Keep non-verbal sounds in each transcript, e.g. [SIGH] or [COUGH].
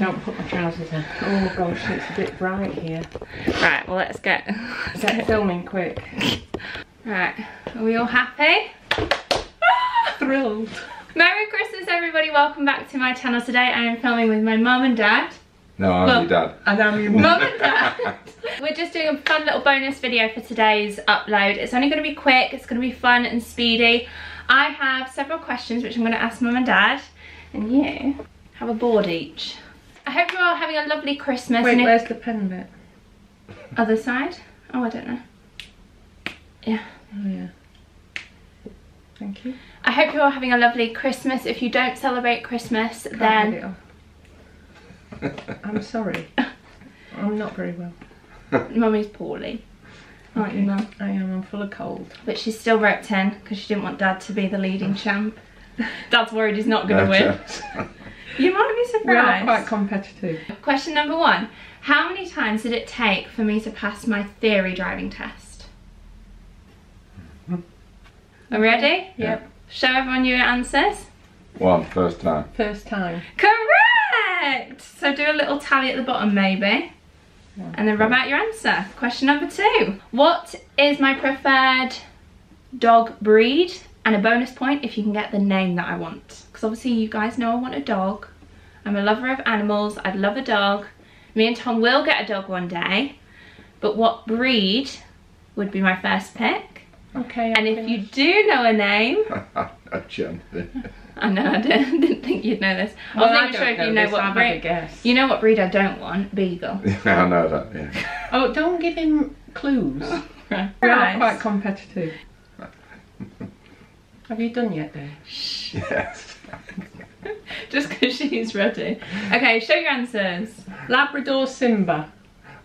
don't put my trousers on. Oh gosh, it's a bit bright here. Right, well let's get, let's Get filming quick. Right, are we all happy? [LAUGHS] Thrilled. Merry Christmas everybody, welcome back to my channel. Today I am filming with my mum and dad. No, I'm Well- your dad. And I'm your Mum and dad. [LAUGHS] We're just doing a fun little bonus video for today's upload. It's only going to be quick, it's going to be fun and speedy. I have several questions which I'm going to ask mum and dad. And you have a board each. I hope you're all having a lovely Christmas. Wait, and where's the pen bit? Other side? Oh, I don't know. Yeah. Oh yeah. Thank you. I hope you're all having a lovely Christmas. If you don't celebrate Christmas, Can't then get it off. I'm sorry. [LAUGHS] I'm not very well. mummy's poorly. Aren't you, mum? I am. I'm full of cold. But she's still roped in because she didn't want dad to be the leading [LAUGHS] champ. Dad's worried he's not going to No win. chance. [LAUGHS] You might be We are quite competitive. Question number one. How many times did it take for me to pass my theory driving test? Hmm. Are we ready? Yep. Show everyone your answers. One, first time. First time. Correct! So do a little tally at the bottom maybe. Yeah. And then rub out your answer. Question number two. What is my preferred dog breed? And a bonus point if you can get the name that I want. Because obviously you guys know I want a dog. I'm a lover of animals. I'd love a dog. Me and Tom will get a dog one day. But what breed would be my first pick? Okay. And if you do know a name, [LAUGHS] a chance. I know I didn't, [LAUGHS] didn't think you'd know this. I well, wasn't I even don't sure if you know this, what I've had a breed. guess. You know what breed I don't want? Beagle. [LAUGHS] I know that, yeah. Oh, don't give him clues. Right. We are quite competitive. Have you done yet, Dave? Yes. [LAUGHS] Just because she's ready. Okay, show your answers. Labrador Simba.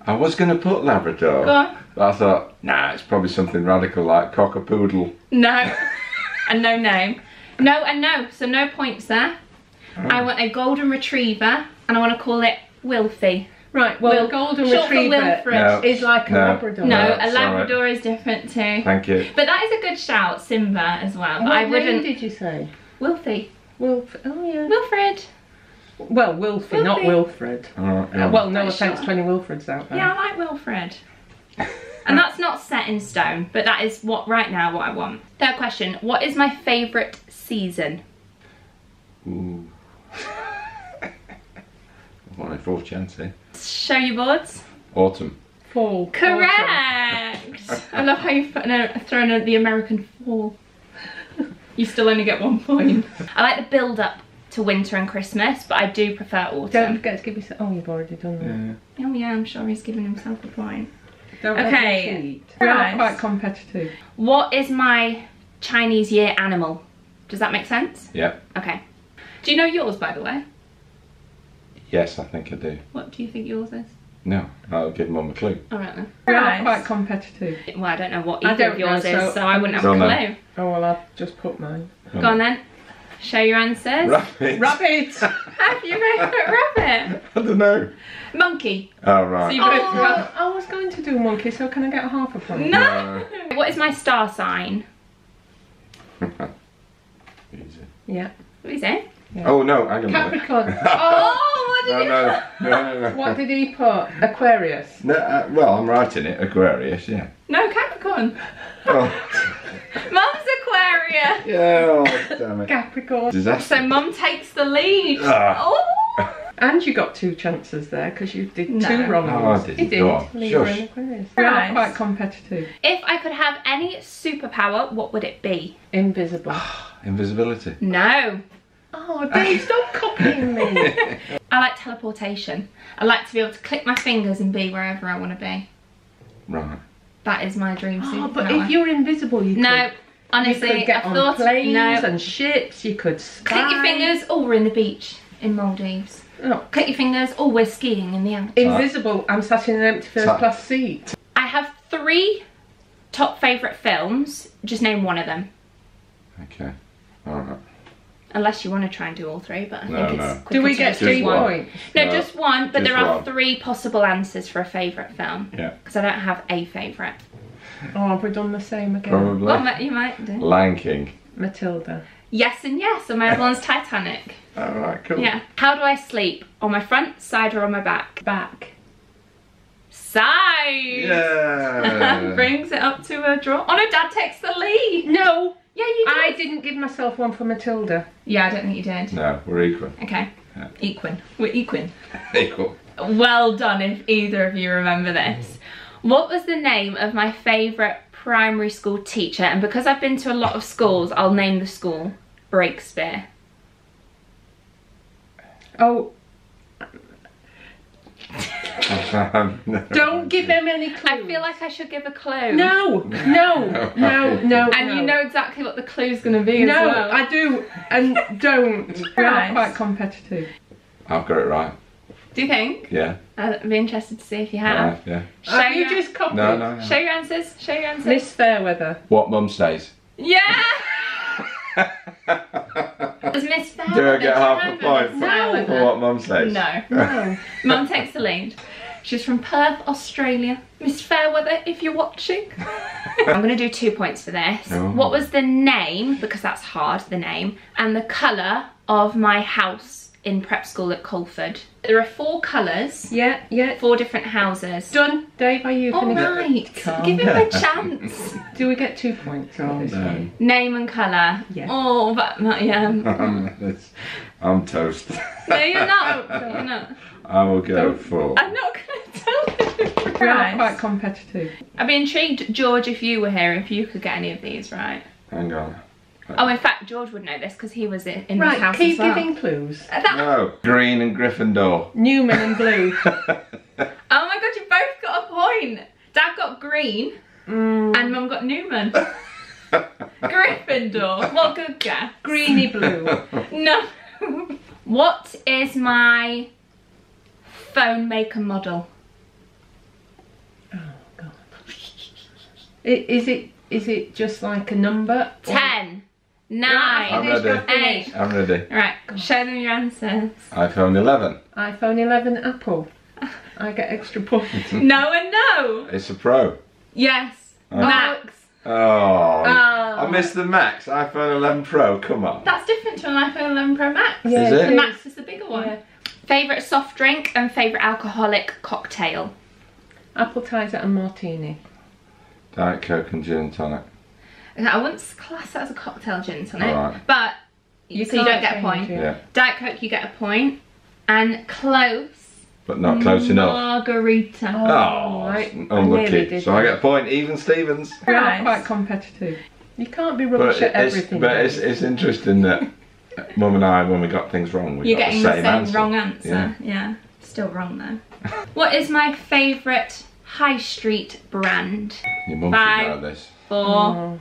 I was going to put Labrador. Go on. But I thought, nah, it's probably something radical like Cockapoodle. No. [LAUGHS] and no name. No and no. So no points there. Oh. I want a golden retriever and I want to call it Wilfie. Right, well, Wil- golden short retriever Wilfred. No. is like a Labrador. No, No, a sorry. Labrador is different too. Thank you. But that is a good shout, Simba as well. But What I wouldn't. did you say? Wilfie. Wilf. Oh yeah. Wilfred. Well, Wilfie, not Wilfred. Oh, Uh, well, no Pretty offence sure. to any Wilfreds out there. Yeah, I like Wilfred. [LAUGHS] and that's not set in stone, but that is what right now what I want. Third question: What is my favourite season? Ooh. [LAUGHS] What a fourth chance here. Show your boards. Autumn. Fall. autumn. Correct. I love how you've no, thrown out the American fall. You still only get one point. I like the build up to winter and Christmas, but I do prefer autumn. Don't forget to give yourself. Oh, you've already done that. Yeah. Oh yeah, I'm sure he's giving himself a point. Don't Okay. We are Right. quite competitive. What is my Chinese year animal? Does that make sense? Yeah. Okay. Do you know yours, by the way? Yes, I think I do. What do you think yours is? No, I'll give Mum a clue. All right then. We are Right. Quite competitive. Well, I don't know what I either of yours know, is, so- so I wouldn't have Don't a know. clue. Oh well, I've just put mine. Go on then. Show your answers. Rabbit. Rabbit. Have [LAUGHS] your favourite rabbit? I don't know. Monkey. Oh, right. So oh, I was going to do monkey, so can I get half a point? No. What is my star sign? [LAUGHS] Easy. Yeah. What is it? Oh, no, hang on a minute. Capricorn. [LAUGHS] Oh, what No, did you? no, no, no, no. what did he put? Aquarius. No, uh, well, I'm writing it, Aquarius, yeah. No, Capricorn. Oh, [LAUGHS] Mum's Aquarius. yeah, oh, damn it. Capricorn. Disaster. So Mum takes the lead. Ah. Oh. And you got two chances there because you did No. two wrong Oh, I didn't. You did. Go on. Libra Shush. and Aquarius. We are quite competitive. If I could have any superpower, what would it be? Invisible. [SIGHS] Invisibility. No. Oh, Dave, stop copying me. [LAUGHS] I like teleportation. I like to be able to click my fingers and be wherever I want to be. Right. That is my dream oh, superpower. but if you're invisible, you no, could, honestly, you could get I on thought planes no. and ships. You could spy. Click your fingers. Oh, we're in the beach in Maldives. Oh, Click your fingers. Oh, we're skiing in the Alps. invisible. I'm sat in an empty first Sat- class seat. I have three top favourite films. Just name one of them. Okay. All right. Unless you want to try and do all three, but I No, think no. it's quicker Do we get just three points? No, No, just one, but just there are one. three possible answers for a favourite film. Yeah. Because I don't have a favourite. Oh, have we done the same again? Probably. Well, ma- you might do. Lion King. Matilda. Yes and yes, and my other one's Titanic. Alright, cool. Yeah. How do I sleep? On my front, side, or on my back? Back. Side. Yeah. [LAUGHS] Brings it up to a draw. Oh no, Dad takes the lead. No, Yeah, you did. I didn't give myself one for Matilda. Yeah, I don't think you did. no, we're equal. Okay. Yeah. Equin. We're equin. [LAUGHS] Equal. Well done if either of you remember this. What was the name of my favourite primary school teacher? And because I've been to a lot of schools, I'll name the school Breakspear. Oh, Um, [LAUGHS] don't give them any clues. I feel like I should give a clue. No, no, no, no. And no. you know exactly what the clue's going to be as No, well. I do, and don't. [LAUGHS] we are quite competitive. I've got it right. Do you think? Yeah. I'd be interested to see if you have. Right, yeah. Show, Have you your, just copied? No, no, no. show your answers. Show your answers. Miss Fairweather. What mum says. Yeah! [LAUGHS] Was Miss? Do I get half a point for, for what mum says? No. No. [LAUGHS] Mum takes the lead. She's from Perth, Australia. Miss Fairweather, if you're watching. [LAUGHS] I'm going to do two points for this. Oh. What was the name, because that's hard, the name, and the colour of my house in prep school at Colford? There are four colours, Yeah, yeah. four different houses. Done. Dave, are you All finished? right, Calm give him a chance. [LAUGHS] Do we get two points for Calm down. Name and colour. Yeah. Oh, but yeah. [LAUGHS] It's- I'm toast. [LAUGHS] No, you're not. You're not. I will go Don't- for. I'm not going to tell you. We are Right. quite competitive. I'd be intrigued, George, if you were here, if you could get any of these right. Hang on. Oh, in fact, George would know this because he was in, in this Right, house keep as well. giving clues. Uh, that- No. Green and Gryffindor. Newman and Blue. [LAUGHS] oh my god, you both got a point. Dad got green Mm, and Mum got Newman. [LAUGHS] Gryffindor. What good guess. greeny blue. [LAUGHS] No. what is my phone maker model? Oh god. Is it is it just like a number? or- Ten. I'm Nine. ready. Eight. I'm ready. Right, show them your answers. iPhone 11. iPhone 11 Apple. I get extra points. [LAUGHS] No and no. It's a Pro. Yes. Oh. Max. Oh. Ah. I missed the Max. iPhone 11 Pro. Come on. That's different to an iPhone 11 Pro Max. Yeah, Is it? The. Max is the bigger one. Yeah. Favourite soft drink and favourite alcoholic cocktail. Appletiser and Martini. Diet Coke and gin and tonic. I wouldn't class that as a cocktail gin tonic, Alright. but You so you don't get a point. it. Yeah. Diet Coke, you get a point, and close. But not close enough. Margarita. Oh, Oh, right. it's I nearly unlucky. So I get a point. Even Stevens. We are Nice. quite competitive. You can't be But, rubbish at it's, everything. but it's, it's interesting that Mum and I, when we got things wrong, we You're got getting the the same, same, answer. wrong answer. Yeah. Yeah. Still wrong though. what is my favourite high street brand? Your mum Bye. should know this. Four, Oh,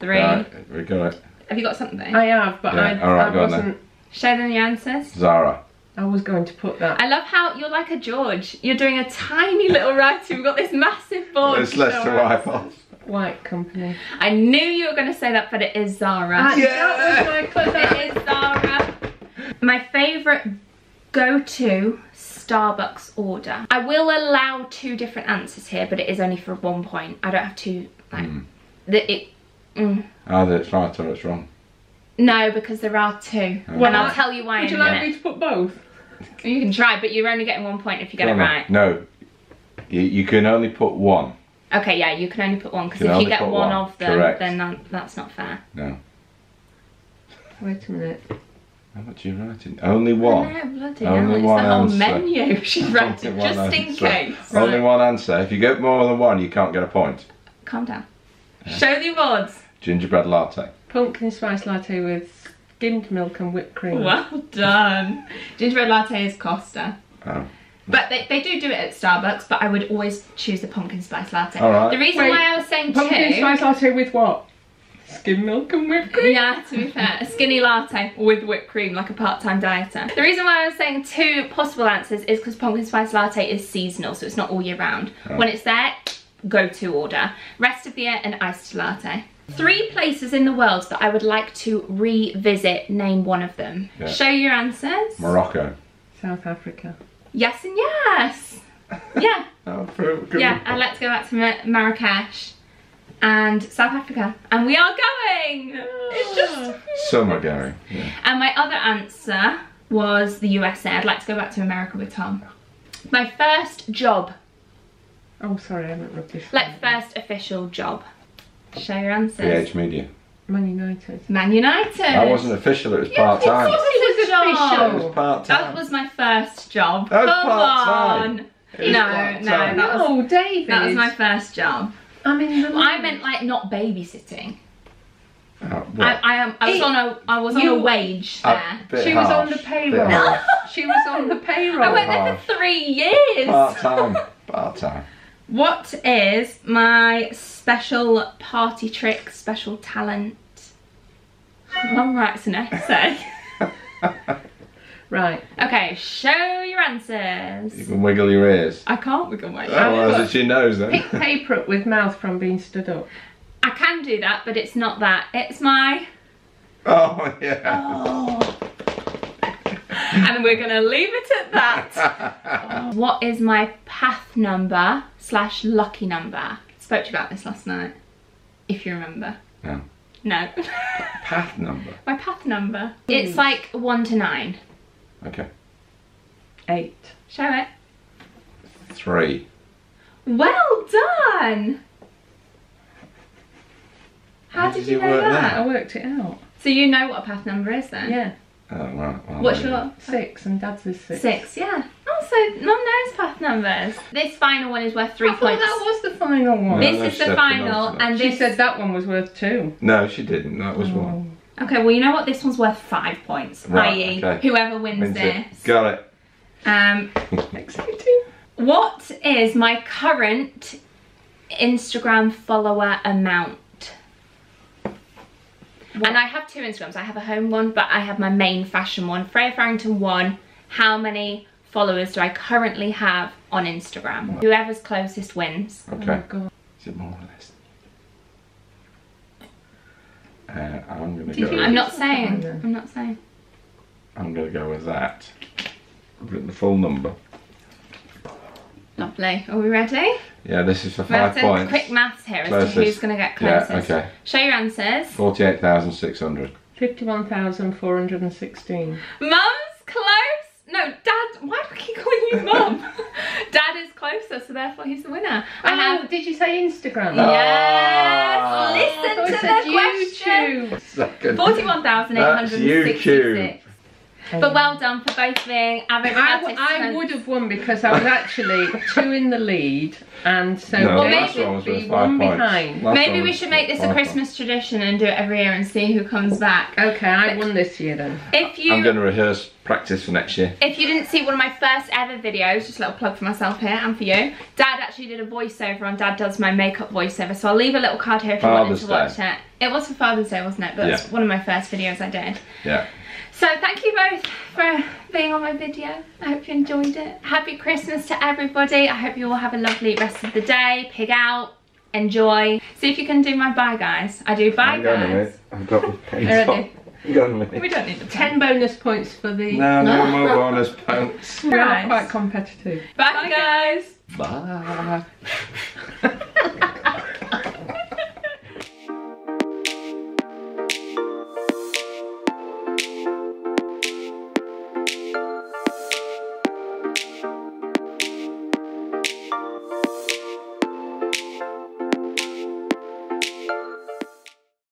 three. Right, we got it. Have you got something? I have, but Yeah, I, all right, I go wasn't. Show them your answers. Zara. I was going to put that. I love how you're like a George. You're doing a tiny little writing. We've got this massive board. There's less to show wipe off. White company. I knew you were going to say that, but it is Zara. Ah, Yeah. That was my clue. It is Zara. My favourite go-to Starbucks order. I will allow two different answers here, but it is only for one point. I don't have to like Hmm. the, it. Mm, Either it's right or it's wrong. no, because there are two, Well, I'll tell you why Would you a like me to put both? [LAUGHS] You can try, but you're only getting one point if you get Go it on right. No. You, you can only put one. Okay, yeah, you can only put one because if you get one, one, of them, correct. then that, that's not fair. No. Wait a minute. How much are you writing? Only one. No, bloody Only hell, it's one the whole menu. [LAUGHS] She's Only writing one just in case. Only Right. one answer. If you get more than one, you can't get a point. Calm down. Show the awards. Gingerbread latte. Pumpkin spice latte with skimmed milk and whipped cream. Well done. Gingerbread latte is Costa. Oh. But they, they do do it at Starbucks, but I would always choose the pumpkin spice latte. All right. The reason Wait, why I was saying Pumpkin two, spice latte with what? Skim milk and whipped cream. yeah, to be fair, a skinny latte with whipped cream like a part-time dieter. The reason why I was saying two possible answers is because pumpkin spice latte is seasonal, so it's not all year round. Oh. When it's there, go to order. Rest of the year, an iced latte. Three places in the world that I would like to revisit. Name one of them. Yeah. Show your answers. Morocco. South Africa. Yes and yes. [LAUGHS] Yeah. Oh, for, good. Yeah, and let's go back to Mar- Marrakesh. and South Africa. And we are going! It's just... Some are going. Yeah. And my other answer was the USA. I'd like to go back to America with Tom. My first job, Oh, sorry, I haven't rubbed this. like first official job. Show your answers. PH Media. Man United. Man United. That wasn't official, it was part time. Of course it was a job. It was part That time. was my first job. That was Come part-time. on. It was No, part-time. no, that was, Oh, David. that was my first job. I'm in the. I meant like not babysitting. Oh, I. I am. I was It- on a. I was on a you- wage A there. bit She was on harsh, the bit payroll. harsh. She was on the payroll. I went there for three years. Part time. Part time. What is my special party trick, special talent? Mum writes an essay. [LAUGHS] Right. okay, show your answers. You can wiggle your ears. I can't wiggle my Oh, well, ears. as she knows then. Pick paper up with mouth from being stood up. I can do that, but it's not that. It's my. [LAUGHS] Oh, yeah. Oh. and we're gonna leave it at that. [LAUGHS] what is my path number slash lucky number? Spoke to you about this last night, if you remember. No. No. Path number. [LAUGHS] my path number. Hmm. It's like one to nine. Okay. Eight. Show it. Three. Well done. How How did, did you you know work that? that? I worked it out. So you know what a path number is then? Yeah. Oh, right. Well, What's there you your Six, and Dad's is six. six? Yeah. Oh, so mum knows path numbers. This final one is worth three I thought points. that was the final one. No. this is the final, penultimate. and She this. said that one was worth two. No, she didn't. That was one. Okay, well you know what? This one's worth five points. Right, i.e., okay. whoever wins Wins it. this. Got it. Um, [LAUGHS] Exciting. what is my current Instagram follower amount? And I have two Instagrams. I have a home one, but I have my main fashion one. Freya Farrington one. How many followers do I currently have on Instagram? Whoever's closest wins. Okay. Oh, God. Is it more or less? Uh, I'm gonna Did go. you- I'm not saying. I'm not saying. I'm gonna go with that. I've written the full number. Lovely. Are we ready? Yeah, this is for We have five points. quick maths here as to who's going to get closest. Yeah, okay. Show your answers. Forty-eight thousand six hundred. 51,416. Mum's close. No, so therefore he's the winner. Oh, I have, did you say Instagram? Yes. Ah. Listen to the YouTube. question. 41,866. But well done for both being average I, participants. would have won because I was actually two in the lead, and so No, Well, last maybe- one be one points. behind. Last Maybe we should make this a five Christmas tradition and do it every year and see who comes back. Okay, I won this year then. If you I'm going to rehearse practice for next year. If you didn't see one of my first ever videos, just a little plug for myself here and for you, Dad actually did a voiceover on Dad Does My Makeup voiceover, so I'll leave a little card here if you wanted Father's to watch Day. it. It was for Father's Day, wasn't it? But it's Yeah. one of my first videos I did. Yeah. So thank you both for being on my video. I hope you enjoyed it. Happy Christmas to everybody. I hope you all have a lovely rest of the day. Pig out. Enjoy. See if you can do my bye guys. I do bye Hang on a guys. I've got [LAUGHS] my pants on. Hang on a minute. We don't need the Ten bonus points for the. No, no [LAUGHS] more bonus points. We are Nice. quite competitive. Bye guys. Bye. [LAUGHS]